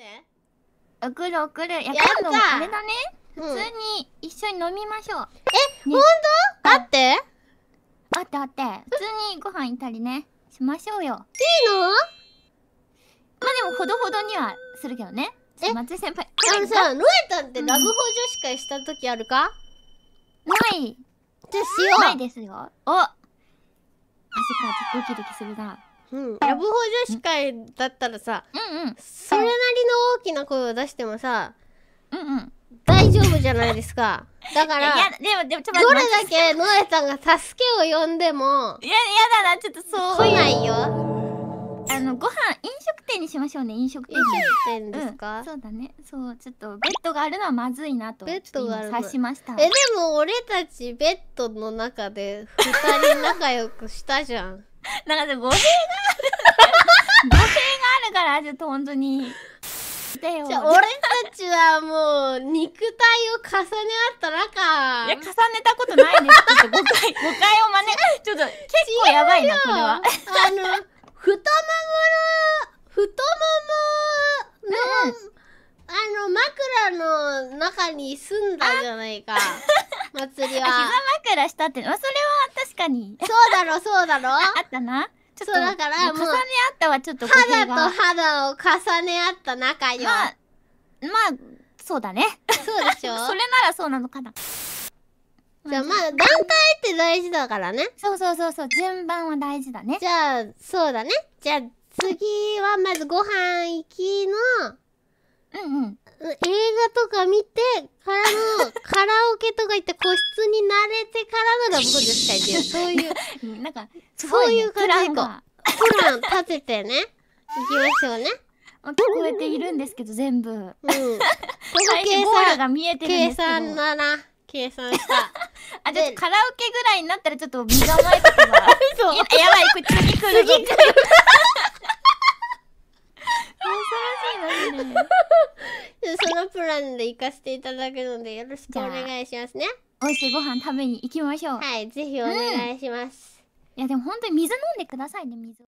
ね送る送る。いや、や今度あれだね。普普通に一緒に飲みましょう。え、ねほんとだってあってあって。普通にご飯行ったりね。しましょうよ。いいの？まあでも、ほどほどにはするけどね。ちょっと松井先輩。あのさ、ノエタンってラブホ女子会した時あるか？ない。じゃあしようないですよ。おマジか、ドキドキするな。うん、ラブホ女子会だったらさ、うんうん。それなりの大きな声を出してもさ、うんうん。大丈夫じゃないですか。だかいや、ら、いやでも、でも、ちょっとど待って。れだけノエタンが助けを呼んでも、いや、やだな、ちょっとそう。来ないよ。あの、ご飯、飲食店にしましょうね、飲食店飲に。食店ですか、うん、そうだね。そう、ちょっと、ベッドがあるのはまずいなと。ベッドがあるしました。え、でも俺たちベッドの中で二人仲良くしたじゃん。なんかさ、語弊がある。語弊があるから、ちょっと本当に。だよ。じゃあ俺たちはもう肉体を重ね合った仲。いや、重ねたことないです。ちょっと誤解、誤解を招く。ちょっと、結構やばいな、これは。あの、太ももの、太ももの、あの、枕の中に住んだじゃないか。祭りあ膝は。枕したって、まあ、それは確かに。そうだろ、そうだろ。あったな。ちょっと、そうだからもう重ね合ったはちょっと肌が。と肌を重ね合った仲よ。まあ、まあ、そうだね。そうでしょ？それならそうなのかな。じゃあまあ、団体って大事だからね。そうそうそうそう、順番は大事だね。じゃあ、そうだね。じゃあ、次はまずご飯行きの、うんうん。映画とか見てからの、カラオケとか行って個室に慣れてからのラブホ女子会っていう、そういう、うんなんか、すそうごい、う感じで行こうプラン立ててね。行きましょうね。まあ聞こえているんですけど、全部。うん。ここ最計算、が見えてるん計。算だな。計算した。あ、じゃあカラオケぐらいになったらちょっと身構えとかが。そういや、やばい、これ次来るぞ。次来る恐ろしいな、それ。そで行かせていただくので、よろしくお願いしますね。美味しいご飯食べに行きましょう。はい、ぜひお願いします。いや、でも本当に水飲んでくださいね、水を。